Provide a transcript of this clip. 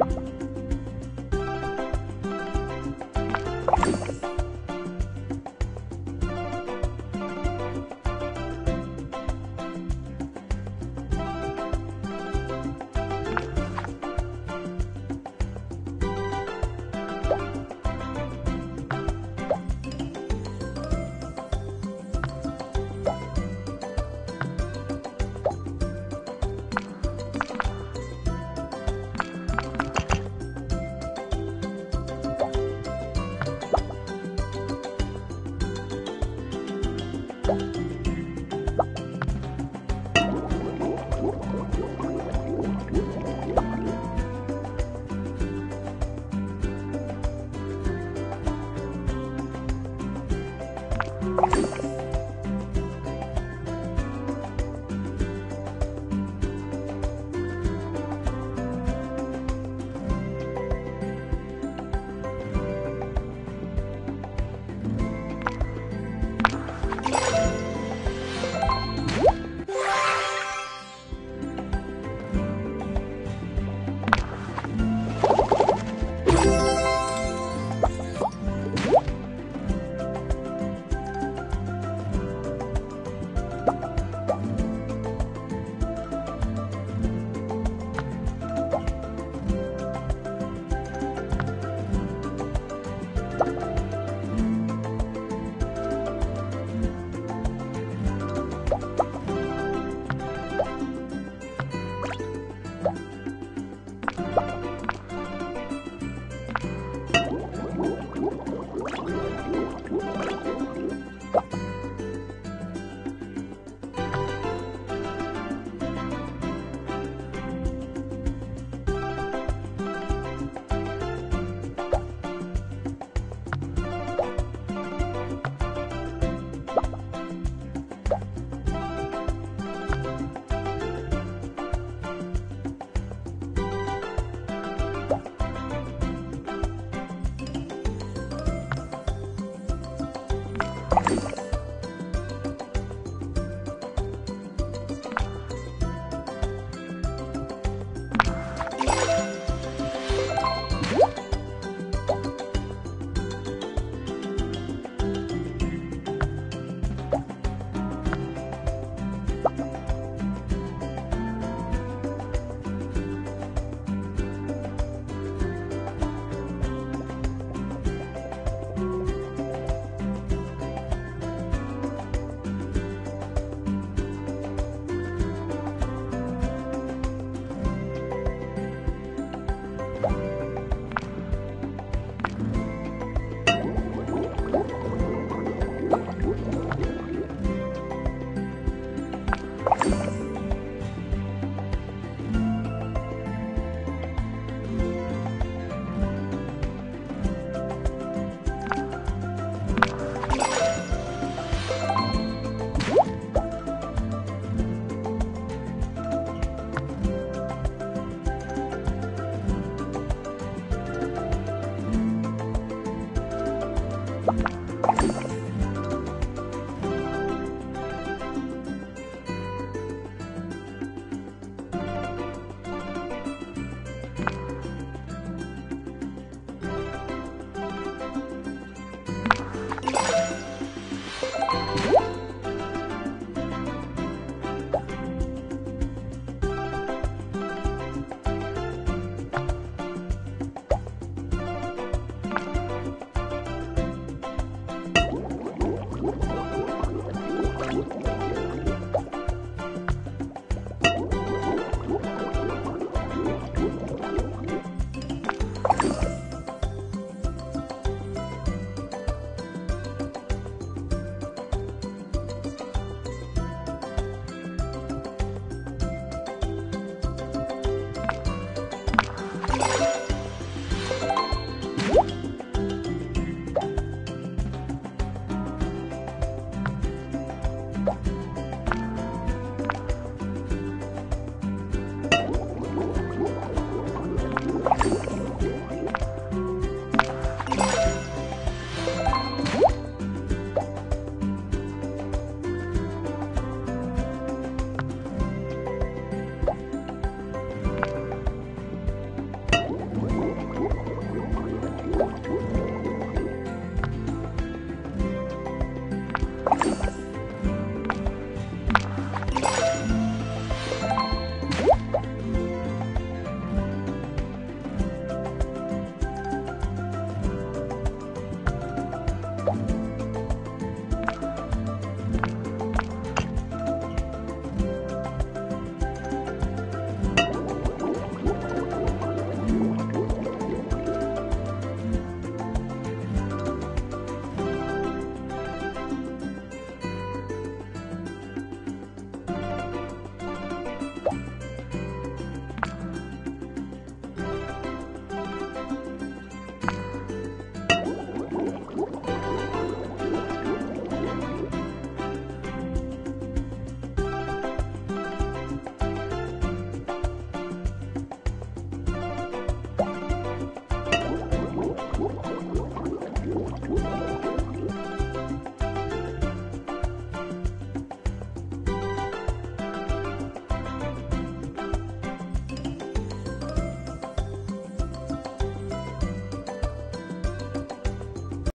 Bye.